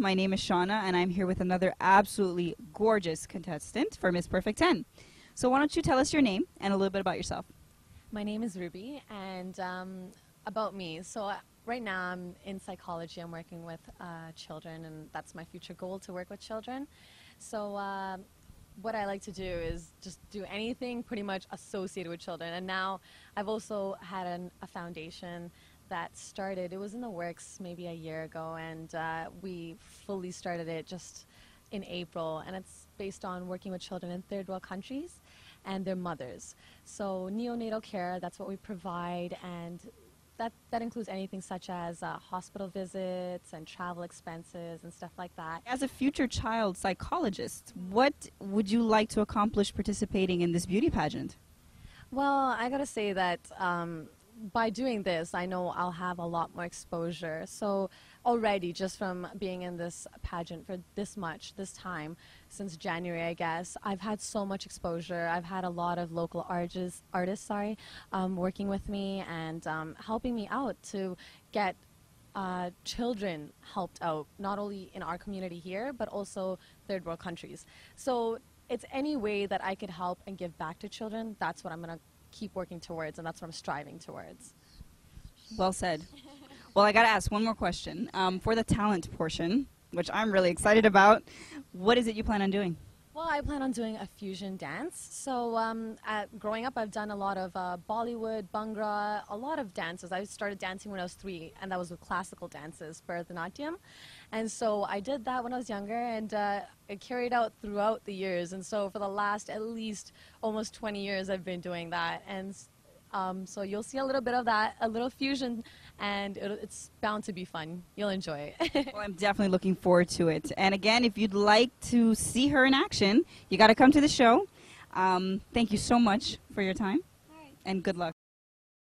My name is Shanna, and I'm here with another absolutely gorgeous contestant for Miss Perfect 10. So, why don't you tell us your name and a little bit about yourself? My name is Rubi, and um, about me. So, uh, right now I'm in psychology. I'm working with uh, children, and that's my future goal to work with children. So, uh, what I like to do is just do anything pretty much associated with children. And now I've also had an, a foundation that started, it was in the works maybe a year ago, and uh, we fully started it just in April. And it's based on working with children in third world countries and their mothers. So, neonatal care, that's what we provide, and that, that includes anything such as uh, hospital visits and travel expenses and stuff like that. As a future child psychologist, what would you like to accomplish participating in this beauty pageant? Well, I gotta say that um, by doing this, I know I'll have a lot more exposure. So already, just from being in this pageant for this much, this time, since January, I guess, I've had so much exposure. I've had a lot of local artists, artists, sorry, um, working with me and um, helping me out to get uh, children helped out, not only in our community here, but also third world countries. So it's any way that I could help and give back to children. That's what I'm gonna keep working towards, and that's what I'm striving towards. Well said. well, I got to ask one more question. Um, for the talent portion, which I'm really excited about, what is it you plan on doing? Well, I plan on doing a fusion dance. So, um, at, growing up, I've done a lot of uh, Bollywood, Bhangra, a lot of dances. I started dancing when I was three, and that was with classical dances, Bharatanatyam. And so I did that when I was younger, and uh, it carried out throughout the years. And so for the last at least almost 20 years, I've been doing that. And um, so you'll see a little bit of that, a little fusion, and it's bound to be fun. You'll enjoy it. well, I'm definitely looking forward to it. And again, if you'd like to see her in action, you got to come to the show. Um, thank you so much for your time, and good luck.